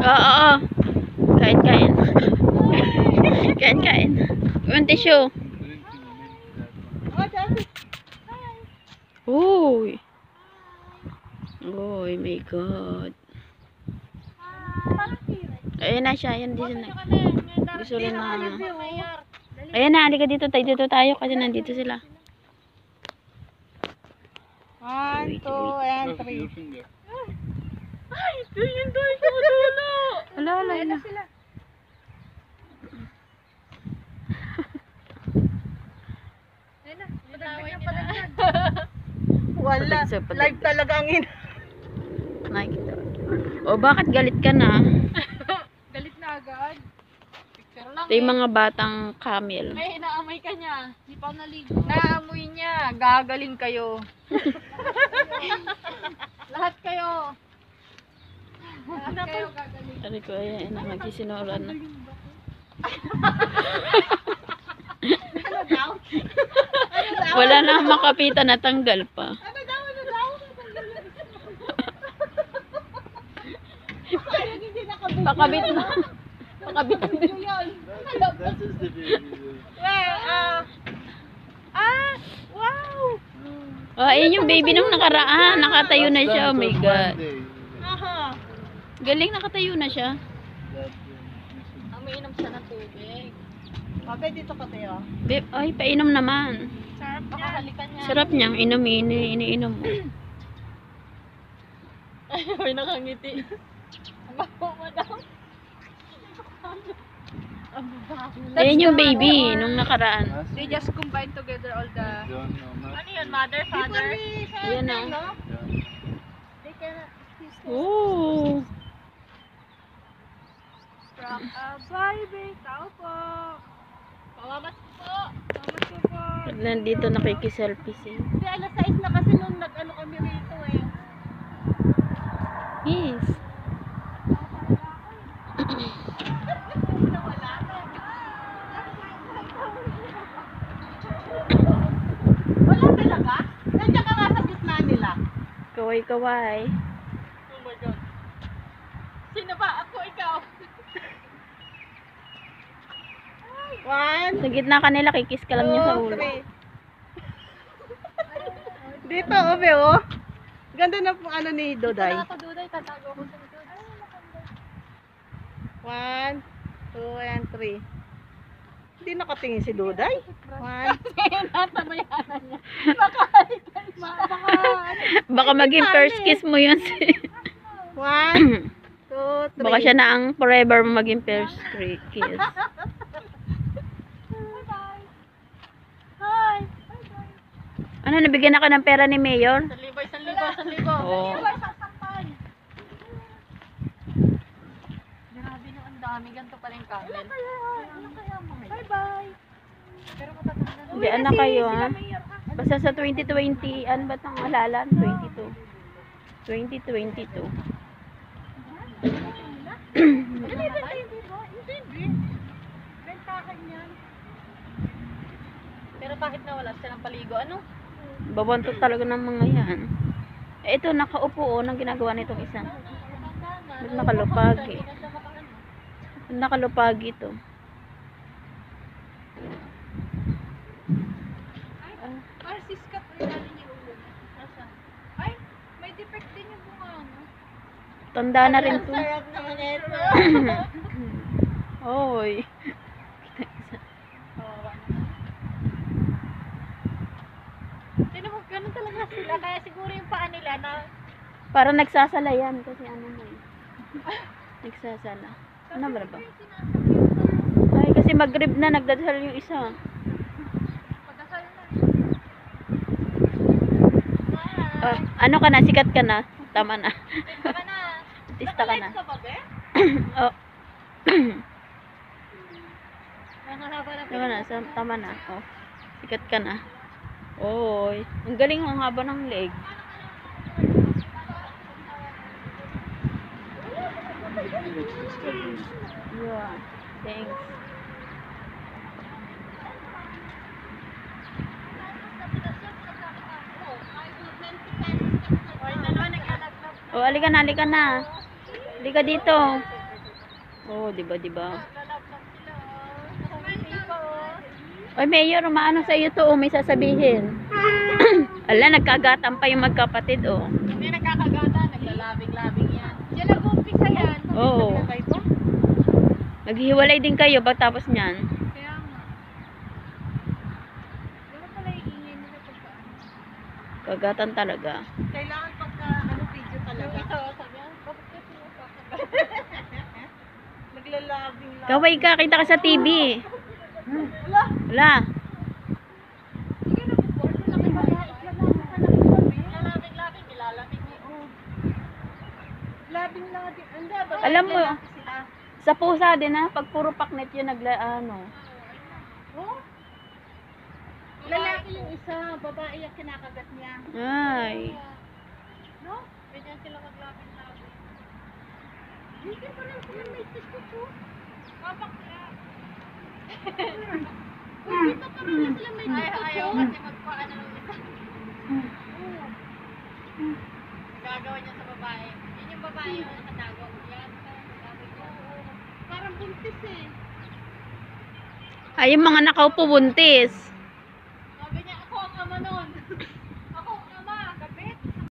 Oo. Kain, kain. kain, kain. Yung tissue. Uy. Uy, my God. Ayan na siya. Ayan dito na. Gusto rin na ano. Ayan na, halika dito. Tayo dito tayo kasi nandito sila. One, two, and three. Ay, yun doon. Wala. Ayan na na. sila. Ayan na. Padagdag na padagdag. Wala. Padagdag, padagdag. Live talaga ang in. Nakikita. O, bakit galit ka na? Galit na agad. Picture lang. Ito yung mga batang camel. May inaamay ka niya. Di pa naligo. Naamoy niya. Gagaling kayo. Lahat kayo. Gagaling. Sabi ko, ayan na, magsisinura na. Ano? Ano? Wala na makapitan na tanggal pa. Ano daw? Ano daw? Parang hindi nakabit. Pakabit na. Pakabit na. Video yun. That is the video. Well, ah. ah, wow. Oh, ayun yung baby nung nakaraan. Nakatayo na siya. Oh my God. Galing nakatayo na siya. Umiinom siya ng tubig. Pabe, dito ka tayo. Babe, ay, painom naman. Sarap niya. Halikan niya. Sarap niyang inom, ini, iniinom mo. Ay, may nakangiti. Ang baho mo daw. Ayun yung baby nung nakaraan. They just combine together all the... Ano yun? Mother, father? Yan. They can... Oh. From a baby. Tao po. Pawamas ko po. Pawamas ko po. Nandito nakikiselfie si. Hindi, alas 6 na kasi nung nag-ano kami rito eh. Yes. Wala talaga? Nandiyan ka nga sa gitna nila. Kaway-kaway. Oh my God. Sino ba? Ako, ikaw. One, Sa gitna kanila, kikis ka lang niya sa ulo. Dito, obe, oh. Ganda na po ano ni Doday. Ako, Duday, tatago ko sa One, two, and three. Hindi nakatingin si Doday. One. Nasa mayanan niya. Baka, baka, Baka maging first kiss mo yun. si- one, two, three. Baka siya na ang forever mo maging first kiss. Ano, nabigyan ako ng pera ni Mayor? San libo, san libo, san libo. Oo. sasampay. Grabe no, ang dami. Ganito pala yung camel. Ano kaya? Ano kaya mga Bye-bye. Pero matatanda na. Hindi, ano kayo, ha? Basta sa 2020, ano ba itong alalan? 22. 2022. Hindi, hindi. Bentakan yan. Pero kahit nawala siya ng paligo, ano? Babantot talaga ng mga yan. Eh, ito, nakaupo, oh, nang ginagawa nitong isa. Ba't nakalupag eh? Ba't nakalupag ito? Ay, siskat rin natin yung ulo? Ay, may defect din yung bunga, ano? Tanda na rin to. Sarap naman ito. Oy. Sino mo, ganun talaga sila. Kaya siguro yung paa nila na, Parang nagsasala yan kasi ano mo eh. Nagsasala. Ano ba ba? Ay, kasi mag-rib na, nagdadasal yung isa. pagkasal na. Ah, ano ka na? Sikat ka na? Tama na. Tama na. Artista ka na. Oh, tama na. Tama na. Oh, sikat ka na. Oy, ang galing ang haba ng leg. Yeah, thanks. Oh, alika na, alika na. Alika dito. Oo, di ba, di ba? Lalaplang sila. oh. Nakangiti pa oh. Oy, Mayor, maano sa iyo to, oh, may sasabihin. Ala, nagkagatan pa yung magkapatid, oh. Hindi nagkakagata, naglalabing-labing yan. Diyan nag-umpisa yan. Oo. Sabi na kayo to? Naghihiwalay din kayo pagtapos niyan. Kaya nga. Wala pala yung ingay nila pagka. Kagatan talaga. Kailangan pagka ano video talaga. Ito, sabi yan. Bakit kasi Naglalabing lang. Kaway ka, kita ka sa TV. Wala. Wala. Na, na Alam mo. Sa pusa din ha, pag puro paknet yun nagla, ano. Oh? Lalaki yung isa, babae yung kinakagat niya. Ay. No? Ganyan sila maglabing labing. Hindi pa lang sila may ko. Papak niya. Ayaw kasi magpaano ng isa. Gagawa niya sa babae. Yun yung babae yung nakatago. Yan. Parang buntis eh. Ay, yung mga nakaupo buntis.